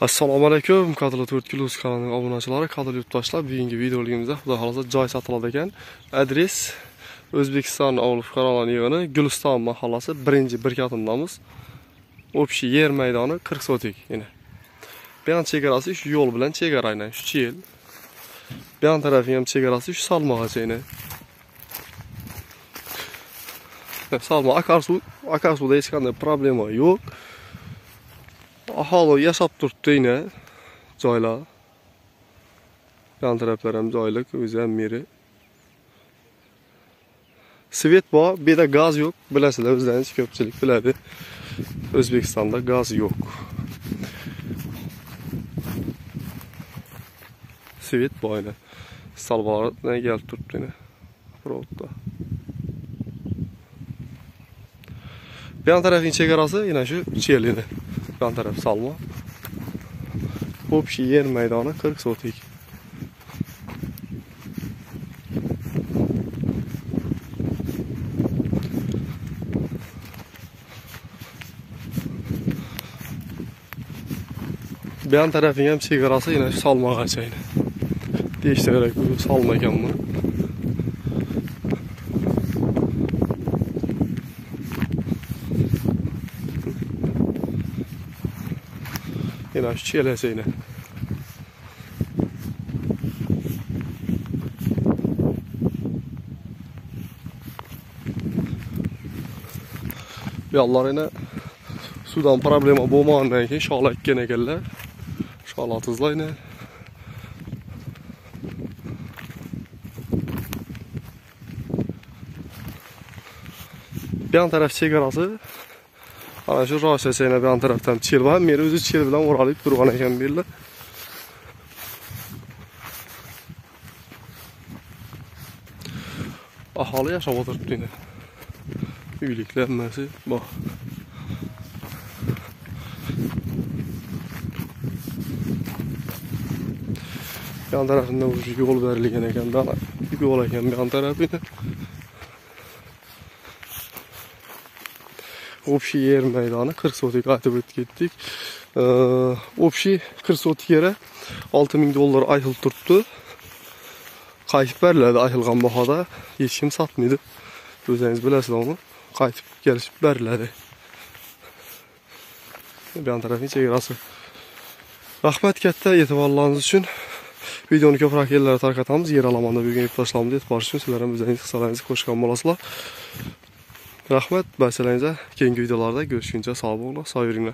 assalomu alaykum kadrlar 4 plus kanalining obunachilari. Kadr yurtdoshlar bugungi videoligimizda xudo xohlasa joy sotiladi ekan. Adres o'zbekiston ovul fuqarolar yig'ini guliston mahallasi birinchi birkatindamiz. Общий yer maydoni qirq sotik yana buyon chegarasi shu yo'l bilan chegara aynan shu chel buyon tarafi ham chegarasi shu salmoqgacha aynan Salma akarsu, akarsuda hech qanday problema yo'q. Aholi yashab turibdi yine joylar. Yan taraflar ham joylik, o'zi ham meri. Svet bor, bu yerda gaz yo'q. Bilasizlar, o'zlaringiz ko'pchilik biladi. O'zbekistonda gaz yo'q. Svet bor yana. Salvoratdan kelib turibdi yana. Provodda. Yan taraf inçek arası yine şu çiğerliğine. Yan taraf salma. Hopşi şey yer meydanı 40 sotik. Yan tarafın hem sigarası yine salma ağaçı yine. Değiştirerek bu salma ekan. Elə çiyələsə ilə. Yallarına sudan problema bulmağından ki, şalak gene gələr. Şalatızla yine. Yan taraf sigarası ana shu roshasini bu yon tarafdan chel meni o'zi chel bilan o'ralib turgan ekan bu yerlar aholi yashab o'tiribdi endi. Uyliklar hammasi bor. Yon tarafimda o'zi yo'l berilgan ekanda dala yo'l ekan bu yon tarafida. Общий yer maydoni 40 sotik aytib o'tib ketdik общий 40 sotik yeri 6000 dollar ayil turibdi qaytib beriladi aytilgan bahoda hech kim sotmaydi o'zingiz bilasizlarmi qaytib kelishib beriladi bu yon tarafning chegarasi rahmat katta e'tiborlaringiz uchun videoni ko'proq yerlarga tarqatamiz yer olamonda bo'lgan yurtdoshlarimiz e'tibor uchun sizlar ham o'zingiz hissalaringizni qo'shgan bo'lasizlar Rəhmət, məsələnizə, yeni videolarda görüşüncə sağ olun, sağ verin.